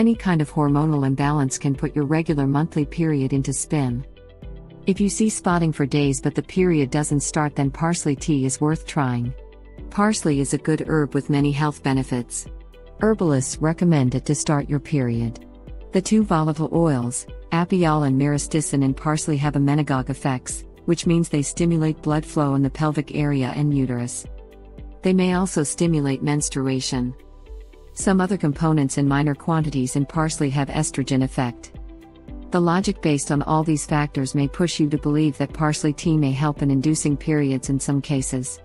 Any kind of hormonal imbalance can put your regular monthly period into spin. If you see spotting for days but the period doesn't start, then parsley tea is worth trying. Parsley is a good herb with many health benefits. Herbalists recommend it to start your period. The two volatile oils, apiol and myristicin in parsley have emmenagogue effects, which means they stimulate blood flow in the pelvic area and uterus. They may also stimulate menstruation. Some other components in minor quantities in parsley have estrogen effect. The logic based on all these factors may push you to believe that parsley tea may help in inducing periods in some cases.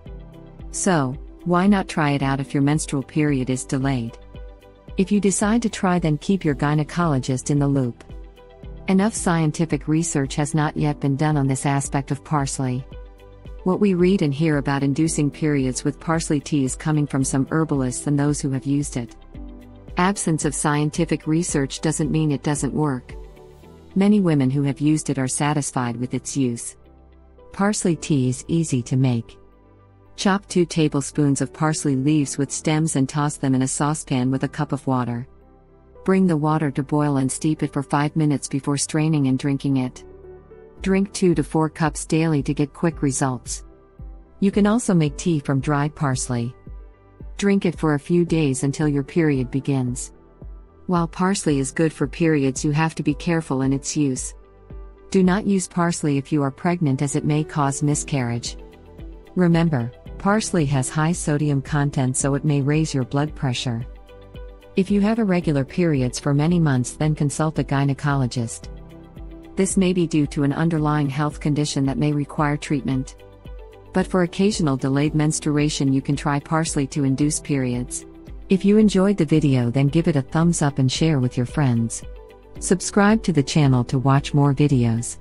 So, why not try it out if your menstrual period is delayed? If you decide to try, then keep your gynecologist in the loop. Enough scientific research has not yet been done on this aspect of parsley. What we read and hear about inducing periods with parsley tea is coming from some herbalists and those who have used it. Absence of scientific research doesn't mean it doesn't work. Many women who have used it are satisfied with its use. Parsley tea is easy to make. Chop 2 tablespoons of parsley leaves with stems and toss them in a saucepan with a cup of water. Bring the water to boil and steep it for 5 minutes before straining and drinking it. Drink 2 to 4 cups daily to get quick results. You can also make tea from dried parsley. Drink it for a few days until your period begins. While parsley is good for periods, you have to be careful in its use. Do not use parsley if you are pregnant as it may cause miscarriage. Remember, parsley has high sodium content so it may raise your blood pressure. If you have irregular periods for many months, then consult a gynecologist. This may be due to an underlying health condition that may require treatment. But for occasional delayed menstruation, you can try parsley to induce periods. If you enjoyed the video, then give it a thumbs up and share with your friends. Subscribe to the channel to watch more videos.